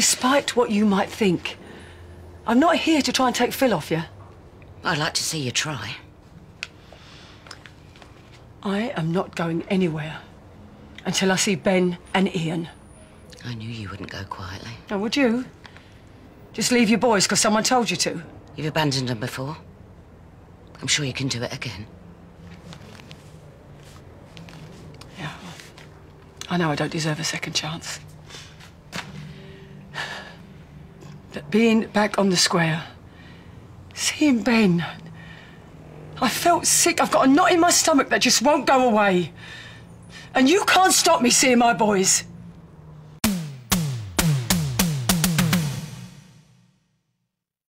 Despite what you might think, I'm not here to try and take Phil off you. I'd like to see you try. I am not going anywhere until I see Ben and Ian. I knew you wouldn't go quietly. Now, would you? Just leave your boys because someone told you to? You've abandoned them before. I'm sure you can do it again. Yeah. I know I don't deserve a second chance. But being back on the square, seeing Ben, I felt sick. I've got a knot in my stomach that just won't go away. And you can't stop me seeing my boys.